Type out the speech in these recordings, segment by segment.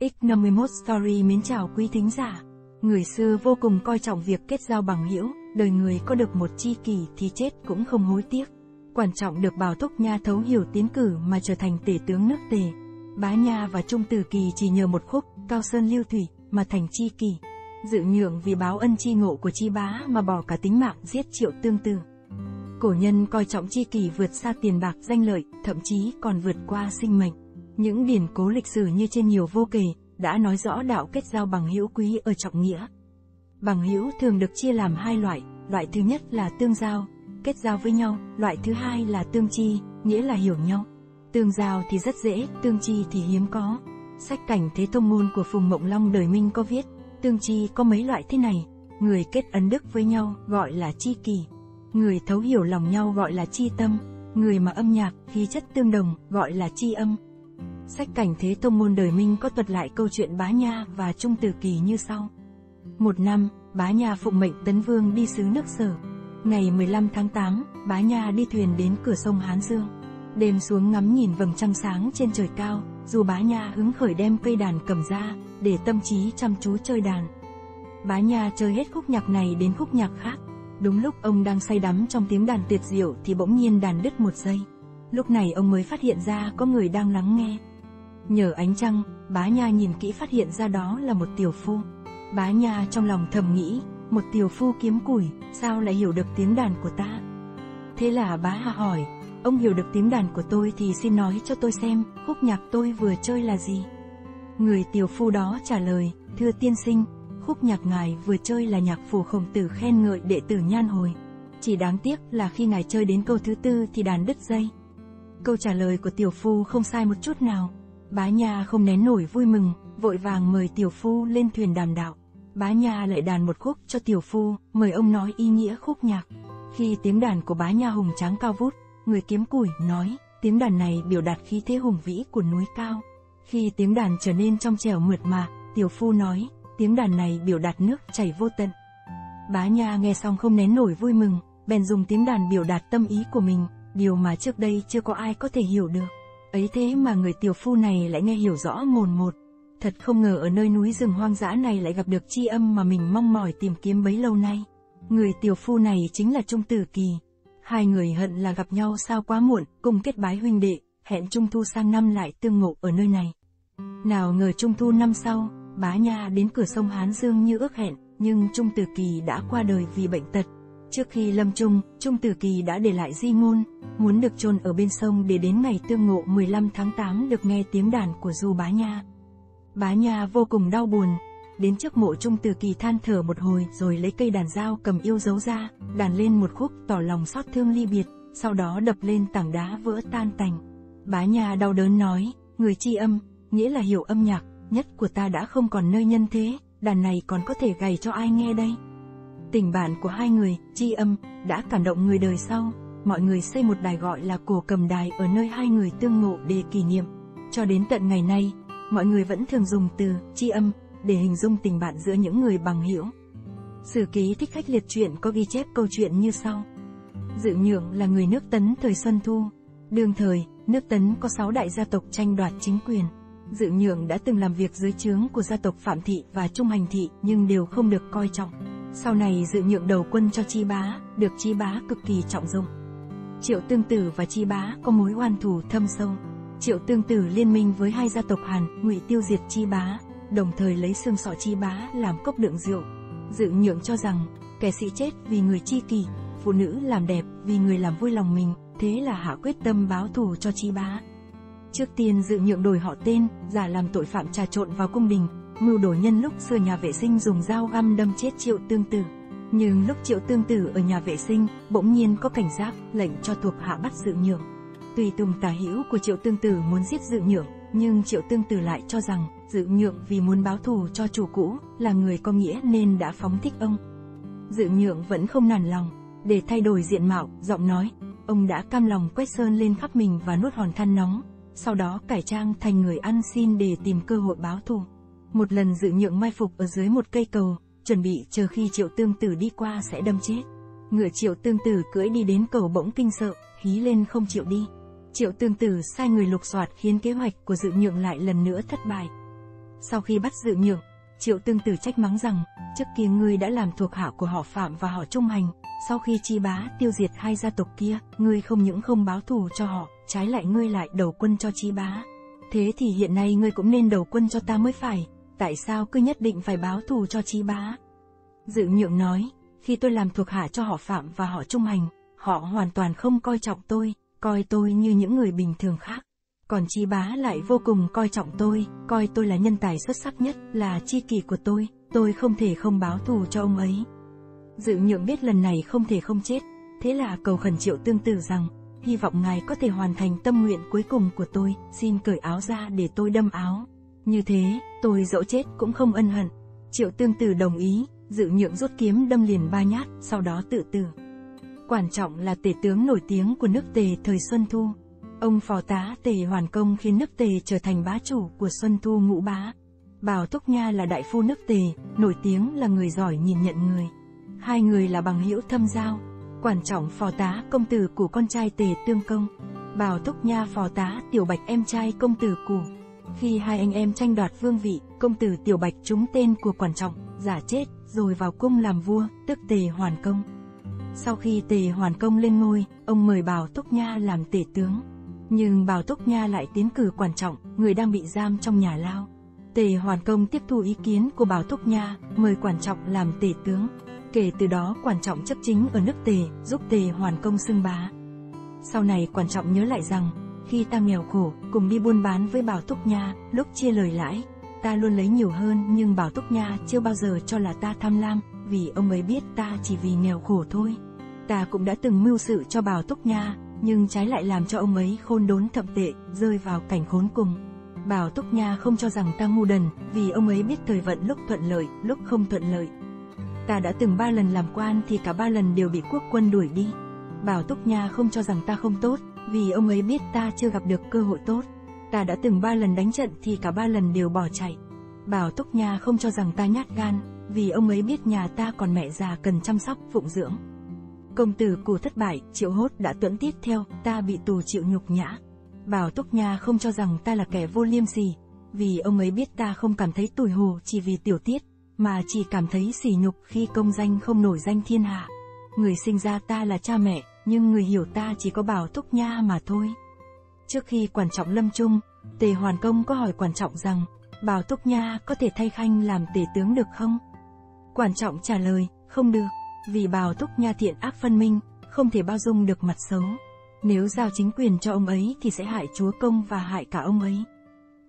X51 Story mến chào quý thính giả. Người xưa vô cùng coi trọng việc kết giao bằng hữu, đời người có được một chi kỷ thì chết cũng không hối tiếc. Quan trọng được Bảo Thúc Nha thấu hiểu tiến cử mà trở thành tể tướng nước Tề. Bá Nha và Trung Tử Kỳ chỉ nhờ một khúc, Cao Sơn Lưu Thủy, mà thành chi kỷ. Dự nhượng vì báo ân chi ngộ của chi bá mà bỏ cả tính mạng giết triệu tương tư. Cổ nhân coi trọng chi kỷ vượt xa tiền bạc danh lợi, thậm chí còn vượt qua sinh mệnh. Những điển cố lịch sử như trên nhiều vô kể, đã nói rõ đạo kết giao bằng hữu quý ở trọng nghĩa. Bằng hữu thường được chia làm hai loại, loại thứ nhất là tương giao, kết giao với nhau, loại thứ hai là tương chi, nghĩa là hiểu nhau. Tương giao thì rất dễ, tương chi thì hiếm có. Sách cảnh thế thông ngôn của Phùng Mộng Long đời Minh có viết, tương chi có mấy loại thế này, người kết ấn đức với nhau gọi là chi kỳ, người thấu hiểu lòng nhau gọi là chi tâm, người mà âm nhạc, khí chất tương đồng gọi là chi âm. Sách cảnh thế thông môn đời Minh có thuật lại câu chuyện bá nha và trung tử kỳ như sau. Một năm, bá nha phụng mệnh tấn vương đi xứ nước sở. Ngày 15 tháng 8, bá nha đi thuyền đến cửa sông Hán Dương. Đêm xuống ngắm nhìn vầng trăng sáng trên trời cao, dù bá nha hứng khởi đem cây đàn cầm ra, để tâm trí chăm chú chơi đàn. Bá nha chơi hết khúc nhạc này đến khúc nhạc khác. Đúng lúc ông đang say đắm trong tiếng đàn tuyệt diệu thì bỗng nhiên đàn đứt một giây. Lúc này ông mới phát hiện ra có người đang lắng nghe. Nhờ ánh trăng, bá nha nhìn kỹ phát hiện ra đó là một tiểu phu. Bá nha trong lòng thầm nghĩ, một tiểu phu kiếm củi, sao lại hiểu được tiếng đàn của ta? Thế là bá hà hỏi, ông hiểu được tiếng đàn của tôi thì xin nói cho tôi xem, khúc nhạc tôi vừa chơi là gì? Người tiểu phu đó trả lời, thưa tiên sinh, khúc nhạc ngài vừa chơi là nhạc phù khổng tử khen ngợi đệ tử nhan hồi. Chỉ đáng tiếc là khi ngài chơi đến câu thứ tư thì đàn đứt dây. Câu trả lời của tiểu phu không sai một chút nào. Bá Nha không nén nổi vui mừng, vội vàng mời tiểu phu lên thuyền đàm đạo. Bá Nha lại đàn một khúc cho tiểu phu, mời ông nói ý nghĩa khúc nhạc. Khi tiếng đàn của bá Nha hùng tráng cao vút, người kiếm củi nói, tiếng đàn này biểu đạt khí thế hùng vĩ của núi cao. Khi tiếng đàn trở nên trong trẻo mượt mà, tiểu phu nói, tiếng đàn này biểu đạt nước chảy vô tận. Bá Nha nghe xong không nén nổi vui mừng, bèn dùng tiếng đàn biểu đạt tâm ý của mình, điều mà trước đây chưa có ai có thể hiểu được. Ấy thế mà người tiểu phu này lại nghe hiểu rõ mồn một. Thật không ngờ ở nơi núi rừng hoang dã này lại gặp được chi âm mà mình mong mỏi tìm kiếm bấy lâu nay. Người tiểu phu này chính là Trung Tử Kỳ. Hai người hận là gặp nhau sao quá muộn, cùng kết bái huynh đệ, hẹn Trung Thu sang năm lại tương ngộ ở nơi này. Nào ngờ Trung Thu năm sau, bá nha đến cửa sông Hán Dương như ước hẹn, nhưng Trung Tử Kỳ đã qua đời vì bệnh tật. Trước khi lâm chung, Trung Tử Kỳ đã để lại di ngôn, muốn được chôn ở bên sông để đến ngày tương ngộ 15 tháng 8 được nghe tiếng đàn của Du Bá Nha. Bá Nha vô cùng đau buồn, đến trước mộ Trung Tử Kỳ than thở một hồi rồi lấy cây đàn dao cầm yêu dấu ra, đàn lên một khúc tỏ lòng xót thương ly biệt, sau đó đập lên tảng đá vỡ tan tành. Bá Nha đau đớn nói, người chi âm, nghĩa là hiểu âm nhạc, nhất của ta đã không còn nơi nhân thế, đàn này còn có thể gầy cho ai nghe đây. Tình bạn của hai người, chi âm, đã cảm động người đời sau, mọi người xây một đài gọi là cổ cầm đài ở nơi hai người tương ngộ để kỷ niệm. Cho đến tận ngày nay, mọi người vẫn thường dùng từ chi âm để hình dung tình bạn giữa những người bằng hữu. Sử ký thích khách liệt truyện có ghi chép câu chuyện như sau. Dự nhượng là người nước Tấn thời Xuân Thu. Đương thời, nước Tấn có 6 đại gia tộc tranh đoạt chính quyền. Dự nhượng đã từng làm việc dưới trướng của gia tộc Phạm Thị và Trung Hành Thị nhưng đều không được coi trọng. Sau này dự nhượng đầu quân cho Chi Bá, được Chi Bá cực kỳ trọng dụng. Triệu Tương Tử và Chi Bá có mối oan thù thâm sâu. Triệu Tương Tử liên minh với hai gia tộc Hàn, ngụy tiêu diệt Chi Bá, đồng thời lấy xương sọ Chi Bá làm cốc đựng rượu. Dự nhượng cho rằng, kẻ sĩ chết vì người chi kỳ, phụ nữ làm đẹp vì người làm vui lòng mình, thế là hạ quyết tâm báo thù cho Chi Bá. Trước tiên dự nhượng đổi họ tên, giả làm tội phạm trà trộn vào cung đình, mưu đồ nhân lúc xưa nhà vệ sinh dùng dao găm đâm chết triệu tương tử. Nhưng lúc triệu tương tử ở nhà vệ sinh, bỗng nhiên có cảnh giác, lệnh cho thuộc hạ bắt dự nhượng. Tùy tùng tà hữu của triệu tương tử muốn giết dự nhượng, nhưng triệu tương tử lại cho rằng, dự nhượng vì muốn báo thù cho chủ cũ, là người có nghĩa nên đã phóng thích ông. Dự nhượng vẫn không nản lòng, để thay đổi diện mạo, giọng nói, ông đã cam lòng quét sơn lên khắp mình và nuốt hòn than nóng, sau đó cải trang thành người ăn xin để tìm cơ hội báo thù. Một lần dự nhượng mai phục ở dưới một cây cầu, chuẩn bị chờ khi triệu tương tử đi qua sẽ đâm chết. Ngựa triệu tương tử cưỡi đi đến cầu bỗng kinh sợ, hí lên không chịu đi. Triệu tương tử sai người lục soạt khiến kế hoạch của dự nhượng lại lần nữa thất bại. Sau khi bắt dự nhượng, Triệu Tương Tử trách mắng rằng, trước kia ngươi đã làm thuộc hạ của họ Phạm và họ Trung Hành, sau khi chi bá tiêu diệt hai gia tộc kia, ngươi không những không báo thù cho họ, trái lại ngươi lại đầu quân cho chi bá. Thế thì hiện nay ngươi cũng nên đầu quân cho ta mới phải, tại sao cứ nhất định phải báo thù cho chi bá? Dự nhượng nói, khi tôi làm thuộc hạ cho họ Phạm và họ Trung Hành, họ hoàn toàn không coi trọng tôi, coi tôi như những người bình thường khác. Còn chi bá lại vô cùng coi trọng tôi, coi tôi là nhân tài xuất sắc nhất, là chi kỷ của tôi, tôi không thể không báo thù cho ông ấy. Dự nhượng biết lần này không thể không chết, thế là cầu khẩn triệu tương tử rằng, hy vọng ngài có thể hoàn thành tâm nguyện cuối cùng của tôi, xin cởi áo ra để tôi đâm áo. Như thế, tôi dẫu chết cũng không ân hận. Triệu tương tử đồng ý, dự nhượng rút kiếm đâm liền ba nhát, sau đó tự tử. Quan trọng là tể tướng nổi tiếng của nước tề thời Xuân Thu. Ông phò tá tề hoàn công khiến nước tề trở thành bá chủ của Xuân Thu ngũ bá. Bảo Túc Nha là đại phu nước tề, nổi tiếng là người giỏi nhìn nhận người. Hai người là bằng hữu thâm giao. Quan trọng phò tá công tử của con trai tề tương công. Bảo Túc Nha phò tá tiểu bạch em trai công tử của. Khi hai anh em tranh đoạt vương vị, công tử tiểu bạch trúng tên của Quản trọng, giả chết, rồi vào cung làm vua, tức tề hoàn công. Sau khi tề hoàn công lên ngôi, ông mời Bảo Túc Nha làm tể tướng. Nhưng Bảo Túc Nha lại tiến cử Quản trọng, người đang bị giam trong nhà lao. Tề Hoàn Công tiếp thu ý kiến của Bảo Túc Nha, mời Quản trọng làm tể tướng. Kể từ đó Quản trọng chấp chính ở nước Tề, giúp Tề Hoàn Công xưng bá. Sau này Quản trọng nhớ lại rằng, khi ta nghèo khổ, cùng đi buôn bán với Bảo Túc Nha, lúc chia lời lãi, ta luôn lấy nhiều hơn nhưng Bảo Túc Nha chưa bao giờ cho là ta tham lam, vì ông ấy biết ta chỉ vì nghèo khổ thôi. Ta cũng đã từng mưu sự cho Bảo Túc Nha, nhưng trái lại làm cho ông ấy khôn đốn thậm tệ, rơi vào cảnh khốn cùng. Bảo Túc Nha không cho rằng ta ngu đần, vì ông ấy biết thời vận lúc thuận lợi, lúc không thuận lợi. Ta đã từng ba lần làm quan thì cả ba lần đều bị quốc quân đuổi đi. Bảo Túc Nha không cho rằng ta không tốt, vì ông ấy biết ta chưa gặp được cơ hội tốt. Ta đã từng ba lần đánh trận thì cả ba lần đều bỏ chạy. Bảo Túc Nha không cho rằng ta nhát gan, vì ông ấy biết nhà ta còn mẹ già cần chăm sóc, phụng dưỡng. Công tử cù thất bại, triệu hốt đã tuẫn tiết theo, ta bị tù chịu nhục nhã. Bảo Túc Nha không cho rằng ta là kẻ vô liêm sỉ, vì ông ấy biết ta không cảm thấy tủi hổ chỉ vì tiểu tiết, mà chỉ cảm thấy sỉ nhục khi công danh không nổi danh thiên hạ. Người sinh ra ta là cha mẹ, nhưng người hiểu ta chỉ có Bảo Túc Nha mà thôi. Trước khi quản trọng lâm chung, Tề Hoàn Công có hỏi quản trọng rằng, Bảo Túc Nha có thể thay Khanh làm tể tướng được không? quản trọng trả lời, không được, vì Bảo Túc Nha thiện ác phân minh, không thể bao dung được mặt xấu. Nếu giao chính quyền cho ông ấy thì sẽ hại chúa công và hại cả ông ấy.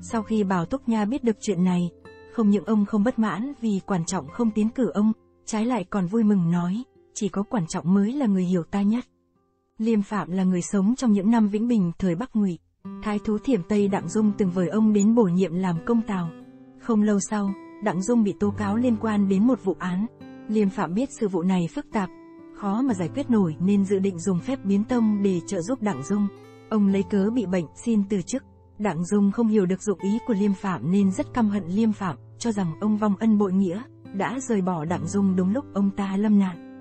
Sau khi Bảo Túc Nha biết được chuyện này, không những ông không bất mãn vì quản trọng không tiến cử ông, trái lại còn vui mừng nói, chỉ có quản trọng mới là người hiểu ta nhất. Liêm Phạm là người sống trong những năm Vĩnh Bình thời Bắc Ngụy. Thái thú Thiểm Tây Đặng Dung từng vời ông đến bổ nhiệm làm công tào. Không lâu sau, Đặng Dung bị tố cáo liên quan đến một vụ án. Liêm Phạm biết sự vụ này phức tạp, khó mà giải quyết nổi nên dự định dùng phép biến tông để trợ giúp Đặng Dung. Ông lấy cớ bị bệnh xin từ chức. Đặng Dung không hiểu được dụng ý của Liêm Phạm nên rất căm hận Liêm Phạm, cho rằng ông vong ân bội nghĩa, đã rời bỏ Đặng Dung đúng lúc ông ta lâm nạn.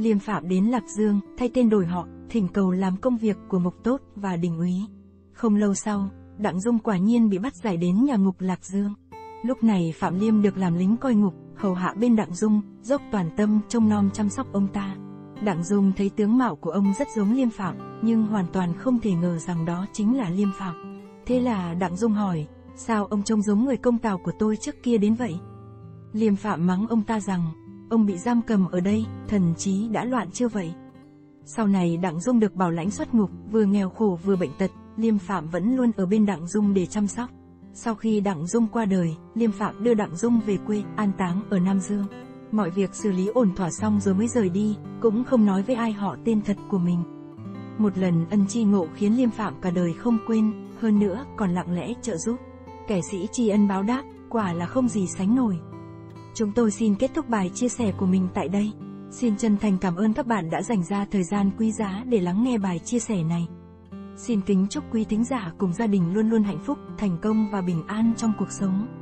Liêm Phạm đến Lạc Dương, thay tên đổi họ, thỉnh cầu làm công việc của Mục Tốt và Đình úy. Không lâu sau, Đặng Dung quả nhiên bị bắt giải đến nhà ngục Lạc Dương. Lúc này Phạm Liêm được làm lính coi ngục, hầu hạ bên Đặng Dung, dốc toàn tâm trông nom chăm sóc ông ta. Đặng Dung thấy tướng mạo của ông rất giống Liêm Phạm, nhưng hoàn toàn không thể ngờ rằng đó chính là Liêm Phạm. Thế là Đặng Dung hỏi, sao ông trông giống người công tào của tôi trước kia đến vậy? Liêm Phạm mắng ông ta rằng, ông bị giam cầm ở đây, thần trí đã loạn chưa vậy? Sau này Đặng Dung được bảo lãnh xuất ngục, vừa nghèo khổ vừa bệnh tật, Liêm Phạm vẫn luôn ở bên Đặng Dung để chăm sóc. Sau khi Đặng Dung qua đời, Liêm Phạm đưa Đặng Dung về quê, an táng ở Nam Dương. Mọi việc xử lý ổn thỏa xong rồi mới rời đi, cũng không nói với ai họ tên thật của mình. Một lần ân chi ngộ khiến Liêm Phạm cả đời không quên, hơn nữa còn lặng lẽ trợ giúp. Kẻ sĩ tri ân báo đáp, quả là không gì sánh nổi. Chúng tôi xin kết thúc bài chia sẻ của mình tại đây. Xin chân thành cảm ơn các bạn đã dành ra thời gian quý giá để lắng nghe bài chia sẻ này. Xin kính chúc quý thính giả cùng gia đình luôn luôn hạnh phúc, thành công và bình an trong cuộc sống.